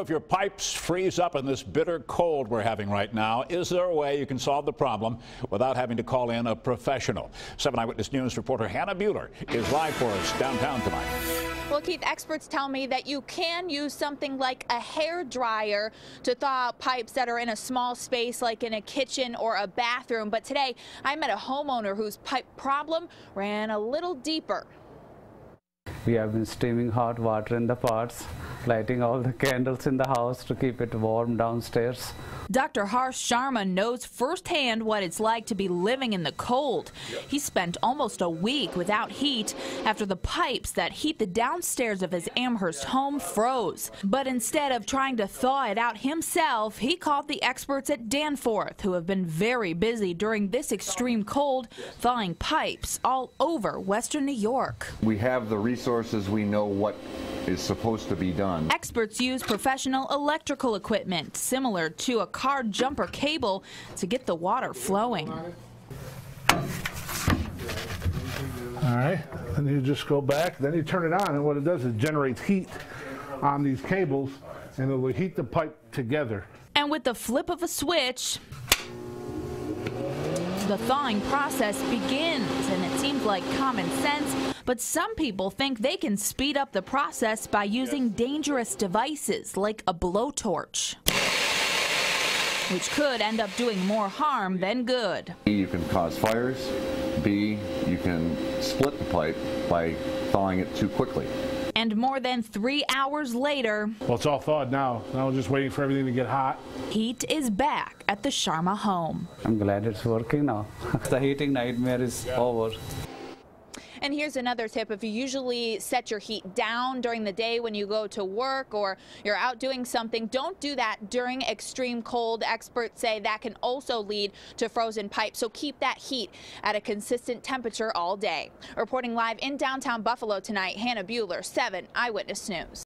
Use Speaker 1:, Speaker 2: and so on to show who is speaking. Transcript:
Speaker 1: If your pipes freeze up in this bitter cold we're having right now, is there a way you can solve the problem without having to call in a professional? 7 Eyewitness News reporter Hannah Buehler is live for us downtown tonight.
Speaker 2: Well, Keith, experts tell me that you can use something like a hair dryer to thaw out pipes that are in a small space like in a kitchen or a bathroom. But today I met a homeowner whose pipe problem ran a little deeper.
Speaker 3: We have been steaming hot water in the pots, lighting all the candles in the house to keep it warm downstairs.
Speaker 2: Dr. Harsh Sharma knows firsthand what it's like to be living in the cold. He spent almost a week without heat after the pipes that heat the downstairs of his Amherst home froze. But instead of trying to thaw it out himself, he called the experts at Danforth, who have been very busy during this extreme cold, thawing pipes all over western New York.
Speaker 4: We have the resources, we know what is supposed to be done.
Speaker 2: Experts use professional electrical equipment similar to a car jumper cable to get the water flowing.
Speaker 5: All right, and you just go back, then you turn it on, and what it does is generates heat on these cables, and it will heat the pipe together.
Speaker 2: And with the flip of a switch, the thawing process begins, and it seems like common sense, but some people think they can speed up the process by using dangerous devices like a blowtorch which could end up doing more harm than good.
Speaker 4: You can cause fires. B, you can split the pipe by thawing it too quickly.
Speaker 2: And more than three hours later,
Speaker 5: Well, it's all thawed now. Now we're just waiting for everything to get hot.
Speaker 2: heat is back at the Sharma home.
Speaker 3: I'm glad it's working now. the heating nightmare is over.
Speaker 2: And here's another tip. If you usually set your heat down during the day when you go to work or you're out doing something, don't do that during extreme cold. Experts say that can also lead to frozen pipes. So keep that heat at a consistent temperature all day. Reporting live in downtown Buffalo tonight, Hannah Buehler, 7 Eyewitness News.